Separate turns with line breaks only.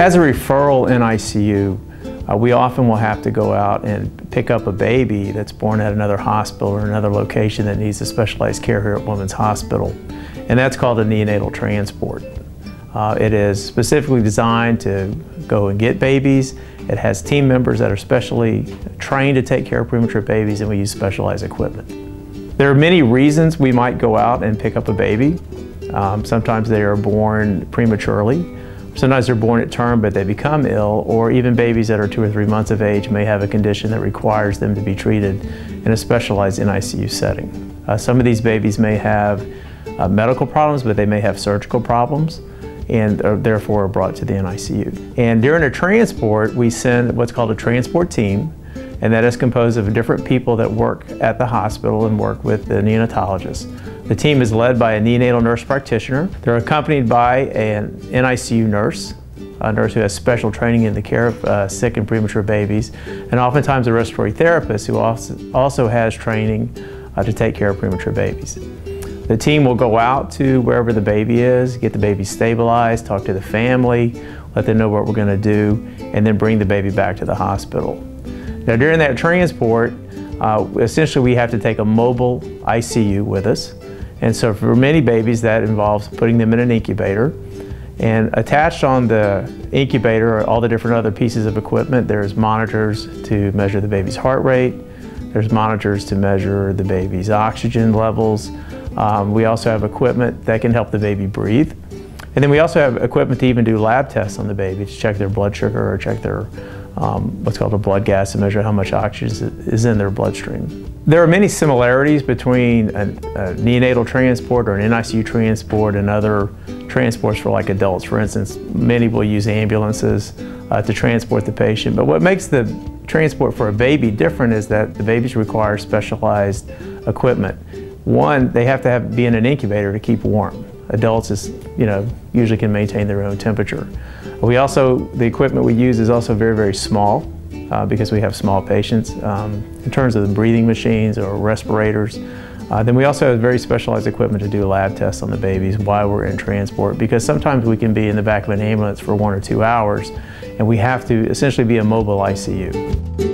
As a referral NICU, uh, we often will have to go out and pick up a baby that's born at another hospital or another location that needs a specialized care here at Woman's Hospital. And that's called a neonatal transport. Uh, it is specifically designed to go and get babies. It has team members that are specially trained to take care of premature babies and we use specialized equipment. There are many reasons we might go out and pick up a baby. Um, sometimes they are born prematurely. Sometimes they're born at term but they become ill or even babies that are two or three months of age may have a condition that requires them to be treated in a specialized NICU setting. Uh, some of these babies may have uh, medical problems but they may have surgical problems and are therefore are brought to the NICU. And during a transport we send what's called a transport team and that is composed of different people that work at the hospital and work with the neonatologist. The team is led by a neonatal nurse practitioner. They're accompanied by an NICU nurse, a nurse who has special training in the care of uh, sick and premature babies, and oftentimes a respiratory therapist who also, also has training uh, to take care of premature babies. The team will go out to wherever the baby is, get the baby stabilized, talk to the family, let them know what we're going to do, and then bring the baby back to the hospital. Now during that transport, uh, essentially we have to take a mobile ICU with us. And so for many babies, that involves putting them in an incubator. And attached on the incubator are all the different other pieces of equipment. There's monitors to measure the baby's heart rate. There's monitors to measure the baby's oxygen levels. Um, we also have equipment that can help the baby breathe. And then we also have equipment to even do lab tests on the baby to check their blood sugar or check their um, what's called a blood gas to measure how much oxygen is in their bloodstream. There are many similarities between a, a, neonatal transport or an NICU transport and other transports for like adults. For instance, many will use ambulances uh, to transport the patient, but what makes the transport for a baby different is that the babies require specialized equipment. One, they have to have, be in an incubator to keep warm. Adults is, you know, usually can maintain their own temperature. We also, the equipment we use is also very, very small uh, because we have small patients um, in terms of the breathing machines or respirators. Uh, then we also have very specialized equipment to do lab tests on the babies while we're in transport because sometimes we can be in the back of an ambulance for one or two hours and we have to essentially be a mobile ICU.